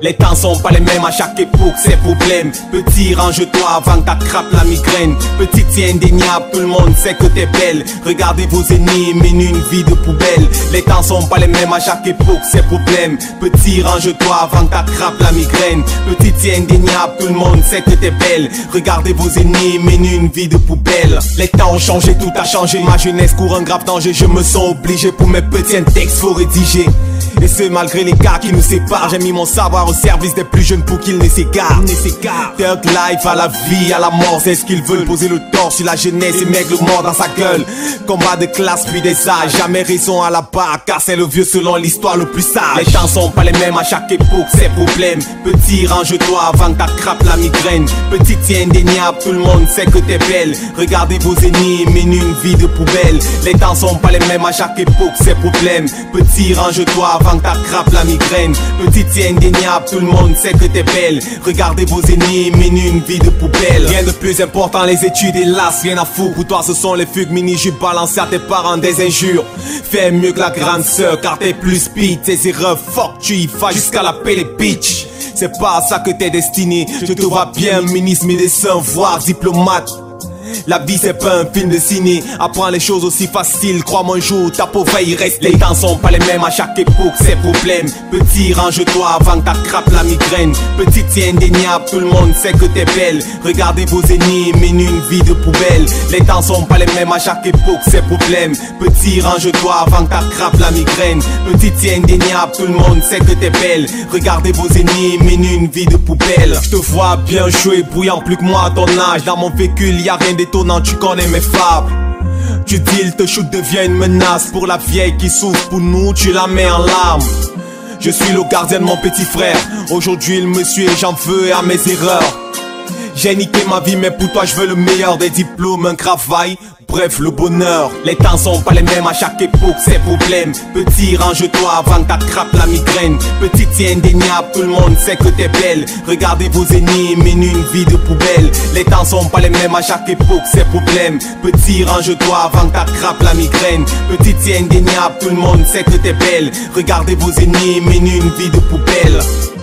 Les temps sont pas les mêmes à chaque époque, c'est problème. Petit, range-toi avant que t'attrapes la migraine. Petit, c'est indéniable, tout le monde sait que t'es belle. Regardez vos ennemis, mène une vie de poubelle. Les temps sont pas les mêmes à chaque époque, c'est problème. Petit, range-toi avant que t'attrapes la migraine. Petit, c'est indéniable, tout le monde sait que t'es belle. Regardez vos ennemis, mène une vie de poubelle. Les temps ont changé, tout a changé. Ma jeunesse court un grave danger, je me sens obligé pour mes petits textes, faut rédiger. Et ce malgré les cas qui nous séparent J'ai mis mon savoir au service des plus jeunes pour qu'ils ne s'égarent Thug life à la vie, à la mort C'est ce qu'ils veulent. Poser le tort sur la jeunesse et mettre le mort dans sa gueule. Combat de classe puis des âges Jamais raison à la barre Car c'est le vieux selon l'histoire le plus sage. Les temps sont pas les mêmes à chaque époque C'est problème. Petit range-toi avant que t'attrapes la migraine. Petit c'est indéniable Tout le monde sait que t'es belle. Regardez vos ennemis mène une vie de poubelle. Les temps sont pas les mêmes à chaque époque C'est problème. Petit range-toi avant avant que la migraine. Petite c'est indéniable, tout le monde sait que t'es belle. Regardez vos ennemis, mène une vie de poubelle. Rien de plus important, les études, hélas, rien à foutre. Pour toi, ce sont les fugues mini je balancées à tes parents des injures. Fais mieux que la grande sœur, car t'es plus speed. Tes erreurs, fuck, tu y vas jusqu'à la paix les bitch. C'est pas à ça que t'es destiné. Je te vois bien, ministre, médecin, voire diplomate. La vie c'est pas un film de ciné. Apprends les choses aussi faciles. Crois-moi un jour ta va y rester. Les temps sont pas les mêmes à chaque époque. C'est problème. Petit range-toi avant que t'attrapes la migraine. Petite c'est indéniable Tout le monde sait que t'es belle. Regardez vos ennemis mène une vie de poubelle. Les temps sont pas les mêmes à chaque époque. C'est problème. Petit range-toi avant que t'attrapes la migraine. Petite c'est indéniable Tout le monde sait que t'es belle. Regardez vos ennemis mène une vie de poubelle. Je te vois bien jouer Brouillant plus que moi ton âge. Dans mon véhicule y a rien détonnant, tu connais mes fables. Tu dis, il te shoot devient une menace pour la vieille qui souffre. Pour nous, tu la mets en larmes. Je suis le gardien de mon petit frère. Aujourd'hui, il me suit et j'en veux à mes erreurs. J'ai niqué ma vie, mais pour toi, je veux le meilleur des diplômes, un travail. Bref le bonheur Les temps sont pas les mêmes à chaque époque, c'est problème. Petit range-toi avant que t'attrapes la migraine. Petite c'est indéniable, tout le monde sait que t'es belle. Regardez vos ennemis, mène une vie de poubelle. Les temps sont pas les mêmes à chaque époque, c'est problème. Petit range-toi avant que t'attrapes la migraine. Petite c'est indéniable, tout le monde sait que t'es belle. Regardez vos ennemis, mène une vie de poubelle